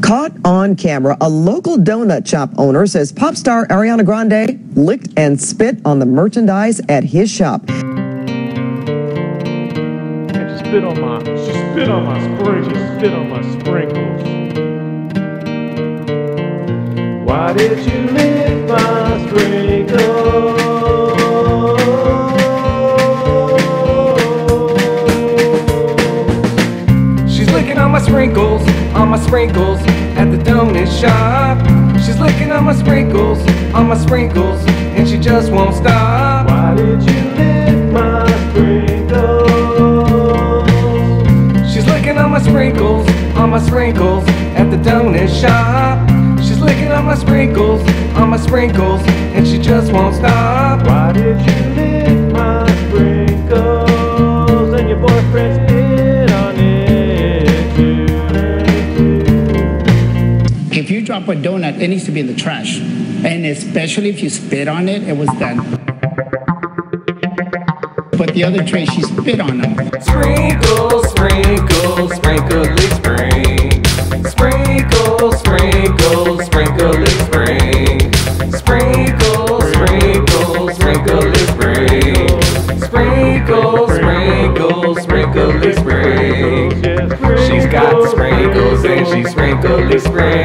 Caught on camera, a local donut shop owner says pop star Ariana Grande licked and spit on the merchandise at his shop. She spit on my, she spit on my sprinkles, she spit on my sprinkles. Why did you lick my sprinkles? On my sprinkles, on my sprinkles at the donut shop. She's licking on my sprinkles, on my sprinkles, and she just won't stop. Why did you lick my sprinkles? She's licking on my sprinkles, on my sprinkles at the donut shop. She's licking on my sprinkles, on my sprinkles, and she just won't stop. Why did you lick drop a donut, it needs to be in the trash. And especially if you spit on it, it was done. But the other tray, she spit on them. Sprinkle, sprinkle, sprinkle spring. Sprinkle, sprinkle, sprinkle spring. Sprinkle, sprinkle, sprinkle spring. Sprinkle, sprinkle, sprinkle spring. She's got sprinkles and she sprinkle spring.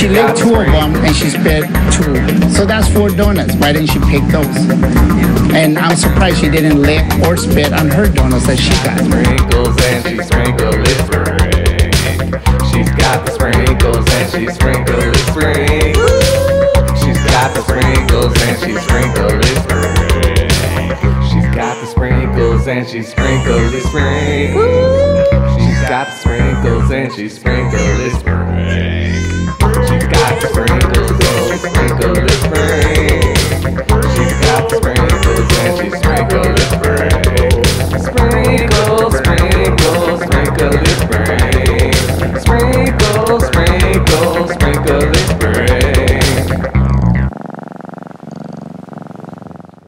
She licked two of them and she spit two. So that's four donuts. Why didn't she pick those? And I'm surprised she didn't lick or spit on her donuts that she got. Sprinkles and she sprinkle it spring. She's got the sprinkles and she sprinkle it spring. She's got the sprinkles and she sprinkle it spring. She's got the sprinkles and she sprinkle it spring. She's got the sprinkles and she it spring. She's got